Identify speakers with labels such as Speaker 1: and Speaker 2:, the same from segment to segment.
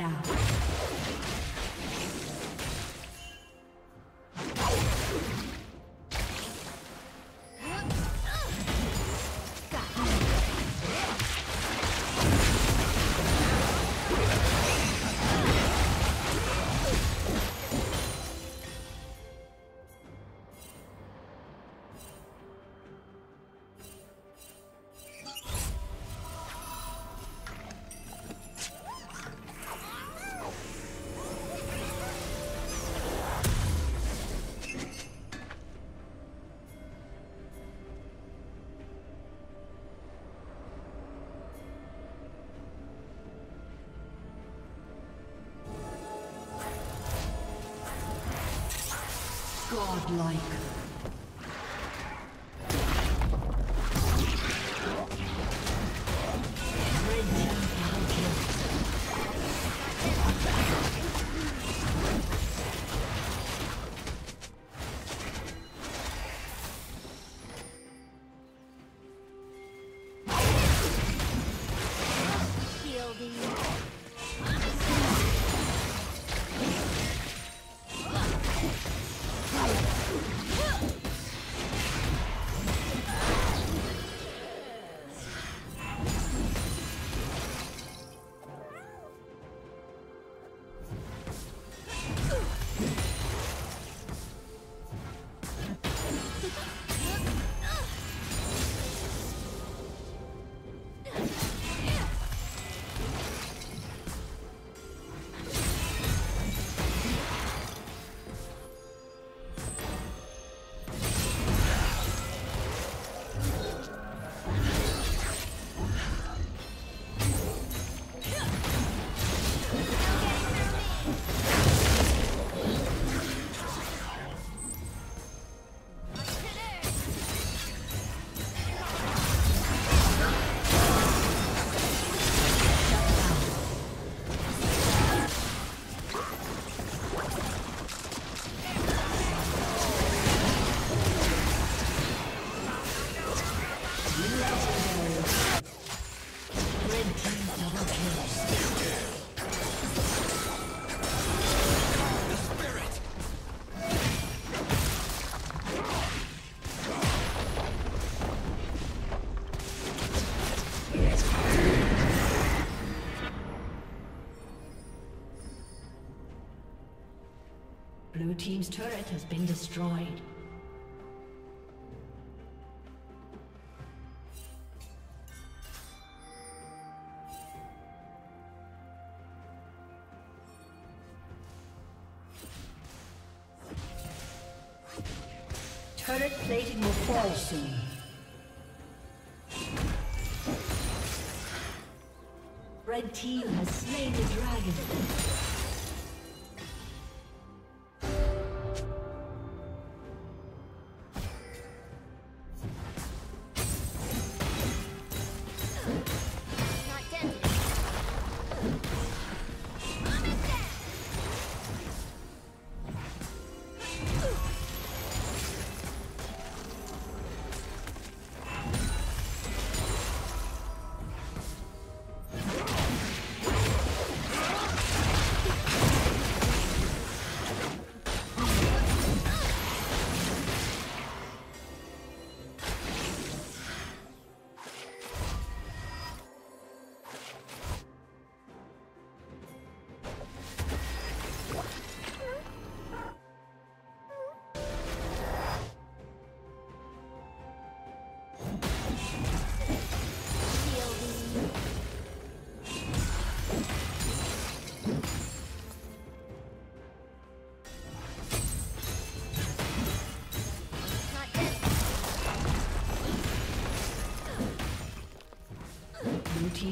Speaker 1: Down. Godlike. Has been destroyed. Turret plating will fall soon. Red team has slain the dragon.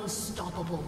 Speaker 1: Unstoppable.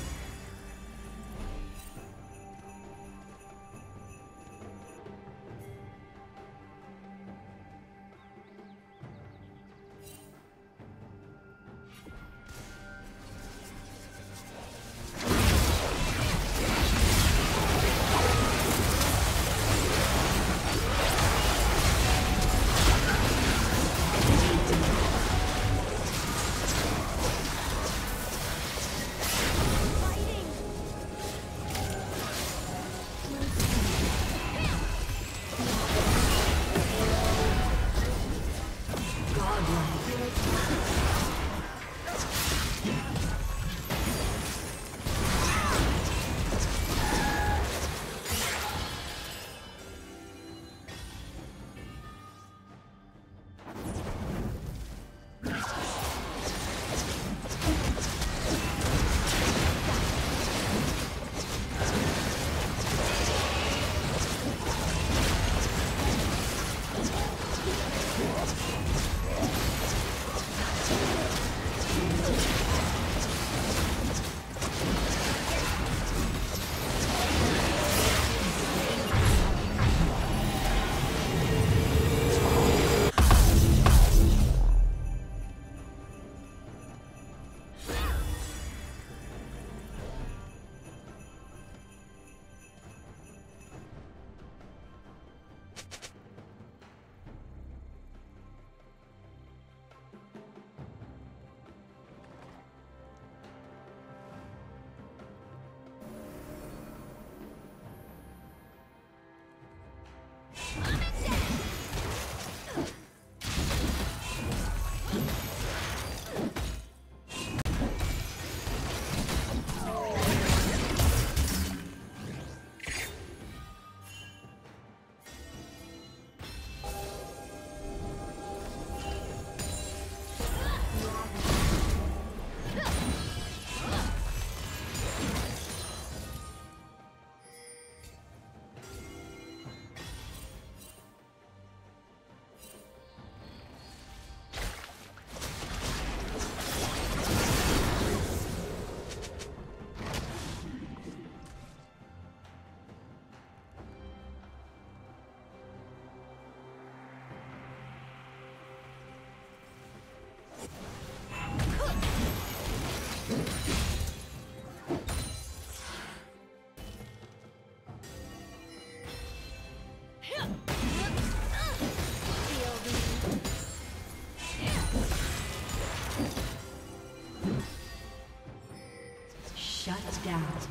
Speaker 1: Down.